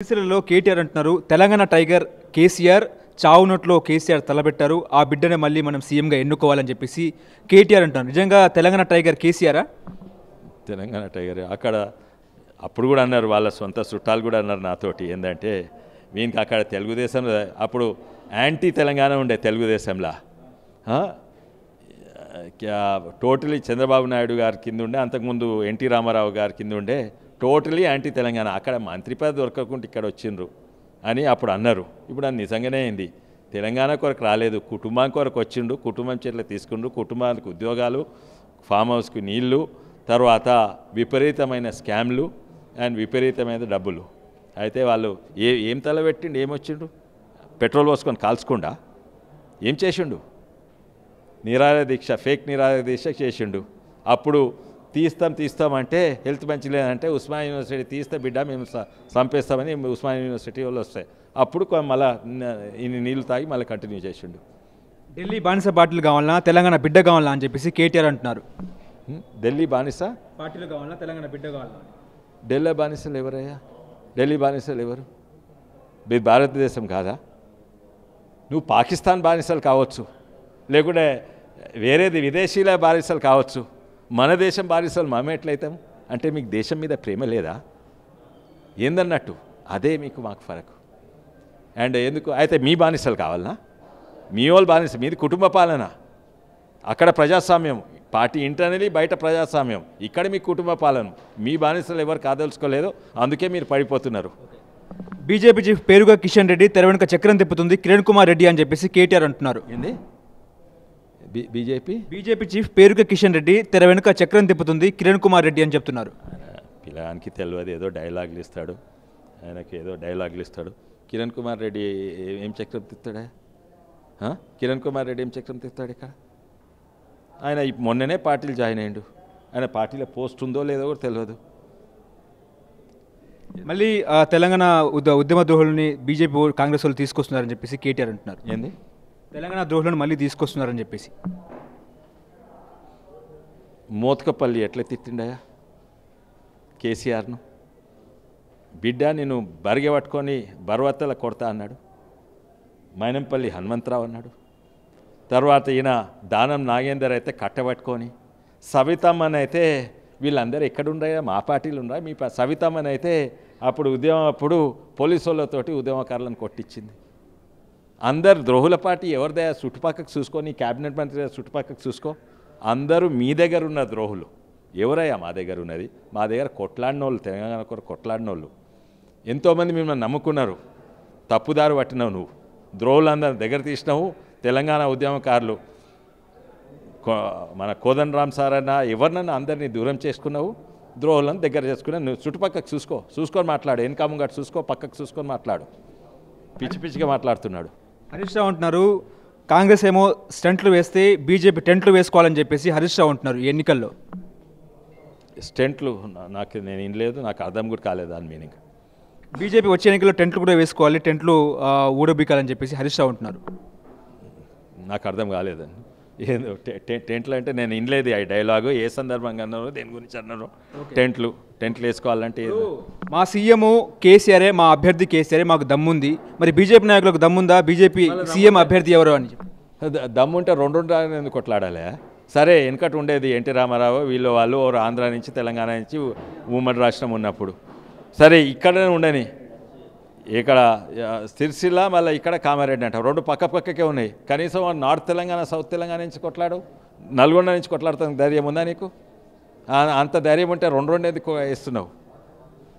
సిరిసిల్లలో కేటీఆర్ అంటున్నారు తెలంగాణ టైగర్ కేసీఆర్ చావు నోట్లో కేసీఆర్ తలబెట్టారు ఆ బిడ్డనే మళ్ళీ మనం సీఎంగా ఎన్నుకోవాలని చెప్పేసి కేటీఆర్ అంటున్నారు. నిజంగా తెలంగాణ టైగర్ కేసీఆరా? తెలంగాణ టైగర్. అక్కడ అప్పుడు కూడా అన్నారు వాళ్ళ సొంత చుట్టాలు కూడా అన్నారు నాతోటి ఏంటంటే వీనికి అక్కడ తెలుగుదేశంలో అప్పుడు యాంటీ తెలంగాణ ఉండే తెలుగుదేశంలో. క్యా- టోటలీ చంద్రబాబు నాయుడు గారి కింద ఉండే అంతకుముందు ఎన్టీ రామారావు గారి కింద ఉండే టోటలీ యాంటీ తెలంగాణ. అక్కడ మంత్రి పదవి దొరకకుండా ఇక్కడ వచ్చిండ్రు అని అప్పుడు అన్నారు. ఇప్పుడు అది నిజంగానే అయింది. తెలంగాణ కొరకు రాలేదు. కుటుంబం కొరకు వచ్చిండు. కుటుంబం చేతిలో తీసుకుండు. కుటుంబానికి ఉద్యోగాలు ఫామ్ హౌస్కి నీళ్ళు తర్వాత విపరీతమైన స్కామ్లు అండ్ విపరీతమైన డబ్బులు. అయితే వాళ్ళు ఏ ఏం తలబెట్టిండు ఏమొచ్చిండు పెట్రోల్ పోసుకొని కాల్చకుండా ఏం చేసిండు? నిరాహార దీక్ష ఫేక్ నిరాహార దీక్ష చేసిండు. అప్పుడు తీస్తాం తీస్తాం అంటే హెల్త్ మంచి లేదంటే ఉస్మాన్ యూనివర్సిటీ తీస్తే బిడ్డ మేము చంపేస్తామని ఉస్మాన్ యూనివర్సిటీ వాళ్ళు వస్తాయి. అప్పుడు మళ్ళా ఇన్ని నీళ్ళు తాగి మళ్ళీ కంటిన్యూ చేసిండు. ఢిల్లీ బానిస బాటిల్ కావాలన్నా తెలంగాణ బిడ్డ కావాలన్నా అని చెప్పేసి కేటీఆర్ అంటున్నారు? ఢిల్లీ బానిస? పార్టీలు కావాలన్నా తెలంగాణ బిడ్డ కావాలన్నా ఢిల్లీ బానిసలు ఎవరయ్యా? ఢిల్లీ బానిసలు ఎవరు? ఇది భారతదేశం కాదా? నువ్వు పాకిస్తాన్ బానిసలు కావచ్చు. లేకుంటే వేరేది విదేశీల బానిసలు కావచ్చు. మన దేశం బానిసలు మనం ఎట్లయితాం? అంటే మీకు దేశం మీద ప్రేమ లేదా? ఏందన్నట్టు? అదే మీకు మాకు ఫరక్. అండ్ ఎందుకు? అయితే మీ బానిసలు కావాలనా? మీ వాళ్ళు బానిస మీది కుటుంబ పాలన. అక్కడ ప్రజాస్వామ్యం. పార్టీ ఇంటర్నలీ బయట ప్రజాస్వామ్యం. ఇక్కడ మీ కుటుంబ పాలన. మీ బానిసలు ఎవరు కాదలుచుకోలేదు అందుకే మీరు పడిపోతున్నారు. బీజేపీ చీఫ్ పేరుగా కిషన్ రెడ్డి తెర వెనుక చక్రం తిప్పుతుంది. కిరణ్ కుమార్ రెడ్డి అని చెప్పేసి కేటీఆర్ అంటున్నారు. ఏంది? బీజేపీ? బీజేపీ చీఫ్ పేరుగా కిషన్ రెడ్డి తెర వెనుక చక్రం తిప్పుతుంది కిరణ్ కుమార్ రెడ్డి అని చెప్తున్నారు. పిల్లగానికి తెలియదు ఏదో డైలాగులు ఇస్తాడు. ఆయనకి ఏదో డైలాగులు ఇస్తాడు. కిరణ్ కుమార్ రెడ్డి ఏ- చక్రం తిస్తాడా? కిరణ్ కుమార్ రెడ్డి ఏం చక్రం తిస్తాడు ఇక్కడ? ఆయన మొన్ననే పార్టీలు జాయిన్ అయ్యిండు. ఆయన పార్టీలో పోస్ట్ ఉందో లేదో కూడా తెలియదు మళ్ళీ తెలంగాణ ఉద్యమ ద్రోహులని బీజేపీ కాంగ్రెస్ వాళ్ళు తీసుకొస్తున్నారని చెప్పేసి కేటీఆర్ అంటున్నారు. ఏంది? తెలంగాణ ద్రోహులను మళ్ళీ తీసుకొస్తున్నారని చెప్పేసి. మోత్కపల్లి ఎట్లా తిట్టిండయా కేసీఆర్ను. బిడ్డ నేను బరిగె పట్టుకొని బర్వత్తల కొడతా అన్నాడు. మైనంపల్లి హనుమంతరావు అన్నాడు. తర్వాత ఈయన దానం నాగేందర్ అయితే కట్టబట్టుకొని సవితమ్మని అయితే వీళ్ళందరూ ఎక్కడుండయా మా పార్టీలు ఉండరా మీ సవితమ్మన్ సవితమ్మని అయితే అప్పుడు ఉద్యమం అప్పుడు పోలీసు వాళ్ళతోటి ఉద్యమకారులను కొట్టించింది. అందరు ద్రోహుల పార్టీ ఎవరిదే చుట్టుపక్కకు చూసుకొని క్యాబినెట్ మంత్రి చుట్టుపక్కకు చూసుకో. అందరూ మీ దగ్గర ఉన్న ద్రోహులు. ఎవరయ్యా మా దగ్గర ఉన్నది? మా దగ్గర కొట్లాడిన వాళ్ళు తెలంగాణ కొరకు కొట్లాడిన వాళ్ళు ఎంతోమంది మిమ్మల్ని నమ్ముకున్నారు. తప్పుదారు పట్టినావు నువ్వు. ద్రోహులందరి దగ్గర తీసినావు తెలంగాణ ఉద్యమకారులు. కో- మన కోదన్ రామ్ సార్ అన్న ఎవరినన్నా అందరినీ దూరం చేసుకున్నావు? ద్రోహులను దగ్గర చేసుకున్నావు. నువ్వు చుట్టుపక్కకు చూసుకో. చూసుకొని మాట్లాడు. వెనక ముంగట చూసుకో పక్కకు చూసుకొని మాట్లాడు. పిచ్చి పిచ్చిగా మాట్లాడుతున్నాడు. హరీష్ రావు అంటున్నారు కాంగ్రెస్ ఏమో స్టంట్లు వేస్తే బీజేపీ టెంట్లు వేసుకోవాలని చెప్పేసి హరీష్ రావు అంటున్నారు ఈ ఎన్నికల్లో. స్టెంట్లు నాకు నేను వినలేదు నాకు అర్థం కూడా కాలేదు దాని మీనింగ్. బీజేపీ వచ్చే ఎన్నికల్లో టెంట్లు కూడా వేసుకోవాలి టెంట్లు ఊడబీకాలని చెప్పేసి హరీష్ రావు అంటున్నారు. నాకు అర్థం కాలేదండి. ఏదో టె- టె- టెంట్లు అంటే నేను వినలేదు ఈ డైలాగు. ఏ సందర్భంగా అన్నారో దేని గురించి అన్నారో. టెంట్లు టెంట్లు వేసుకోవాలంటే ఏదో. మా సీఎం కేసీఆరే మా అభ్యర్థి కేసీఆరే మాకు దమ్ముంది. మరి బీజేపీ నాయకులకు దమ్ముందా? బీజేపీ సీఎం అభ్యర్థి ఎవరు అని దమ్ముంటే రెండు రెండు ఎందుకు కొట్లాడాలి? సరే వెనకటి ఉండేది ఎన్టీ రామారావు వీళ్ళు వాళ్ళు ఆంధ్ర నుంచి తెలంగాణ నుంచి ఉమ్మడి రాష్ట్రం ఉన్నప్పుడు. సరే ఇక్కడనే ఉండని. ఇక్కడ సిరిసిల్ల మళ్ళీ ఇక్కడ కామారెడ్డి అంట రెండు పక్క పక్కకే ఉన్నాయి. కనీసం నార్త్ తెలంగాణ సౌత్ తెలంగాణ నుంచి కొట్లాడు. నల్గొండ నుంచి కొట్లాడుతాను ధైర్యం ఉందా నీకు? అంత ధైర్యం ఉంటే రెండు రెండు ఎందుకు వేస్తున్నావు?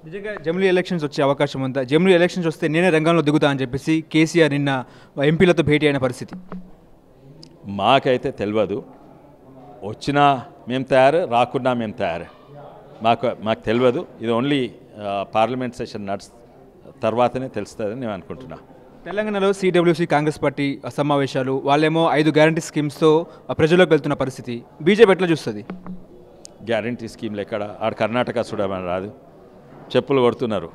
నిజంగా జమిలీ ఎలక్షన్స్ వచ్చే అవకాశం ఉందా? జమిలీ ఎలక్షన్స్ వస్తే నేనే రంగంలో దిగుతా అని చెప్పేసి కేసీఆర్ నిన్న ఎంపీలతో భేటీ అయిన పరిస్థితి. మాకైతే తెలియదు వచ్చినా మేము తయారు రాకున్నా మేము తయారు. మాకు మాకు తెలియదు ఇది ఓన్లీ పార్లమెంట్ సెషన్ నడుస్ తర్వాతనే తెలుస్తుందని నేను అనుకుంటున్నా. తెలంగాణలో సిడబ్ల్యూసీ కాంగ్రెస్ పార్టీ సమావేశాలు వాళ్ళేమో ఐదు గ్యారంటీ స్కీమ్స్తో ప్రజల్లోకి వెళ్తున్న పరిస్థితి. బీజేపీ ఎట్లా చూస్తుంది? గ్యారంటీ స్కీమ్లు ఎక్కడ? ఆడ కర్ణాటక చూడమని రాదు. చెప్పులు కొడుతున్నారు.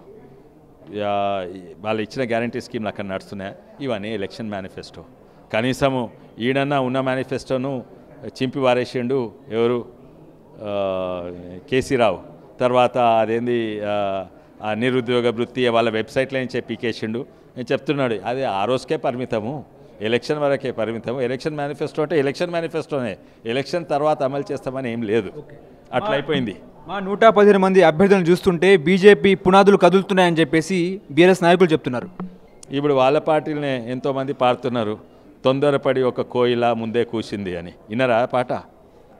వాళ్ళు ఇచ్చిన గ్యారంటీ స్కీమ్లు అక్కడ నడుస్తున్నాయి. ఇవన్నీ ఎలక్షన్ మేనిఫెస్టో. కనీసము ఈడన్నా ఉన్న మేనిఫెస్టోను చింపి వారేసిండు ఎవరు? ఆ, కేసీ రావు తర్వాత అదేంది? నిరుద్యోగ వృత్తి వాళ్ళ వెబ్సైట్లో నుంచి పీకేసిండు నేను చెప్తున్నాడు? అది ఆ రోజుకే పరిమితము. ఎలక్షన్ వరకే పరిమితము. ఎలక్షన్ మేనిఫెస్టో అంటే ఎలక్షన్ మేనిఫెస్టోనే. ఎలక్షన్ తర్వాత అమలు చేస్తామని ఏం లేదు. అట్లా అయిపోయింది మా నూట పదిహేను మంది అభ్యర్థులను చూస్తుంటే బీజేపీ పునాదులు కదులుతున్నాయని చెప్పేసి బీఆర్ఎస్ నాయకులు చెప్తున్నారు. ఇప్పుడు వాళ్ళ పార్టీలనే ఎంతోమంది పాడుతున్నారు. తొందరపడి ఒక కోయిల ముందే కూసింది అని. వినరా ఆ పాట?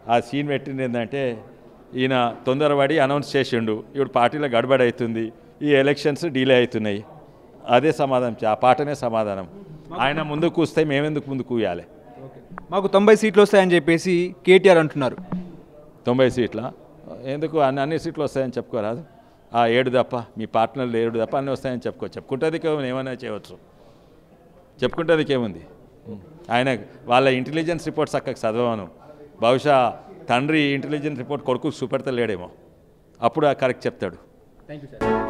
ఆ సీన్ పెట్టింది ఏంటంటే ఈయన తొందరపడి అనౌన్స్ చేసిండు. ఇప్పుడు పార్టీలో గడబడి అవుతుంది. ఈ ఎలక్షన్స్ డీలే అవుతున్నాయి. అదే సమాధానం ఆ పాటనే సమాధానం. ఆయన ముందు కూస్తే మేమెందుకు ముందు కూయాలి. మాకు తొంభై సీట్లు వస్తాయని చెప్పేసి కేటీఆర్ అంటున్నారు. తొంభై సీట్ల? ఎందుకు? అన్ని అన్ని సీట్లు వస్తాయని చెప్పుకోరాదు. ఆ ఏడు తప్ప మీ పార్ట్నర్లు ఏడు తప్ప అన్నీ వస్తాయని చెప్పుకో చెప్పుకుంటుంది ఏమైనా చేయవచ్చు చెప్పుకుంటుంది ఏముంది? ఆయన వాళ్ళ ఇంటెలిజెన్స్ రిపోర్ట్స్ అక్కడికి చదవను. బహుశా తండ్రి ఇంటెలిజెన్స్ రిపోర్ట్ కొడుకు చూపెడతలేడేమో. అప్పుడు ఆ కరెక్ట్ చెప్తాడు. Thank you sir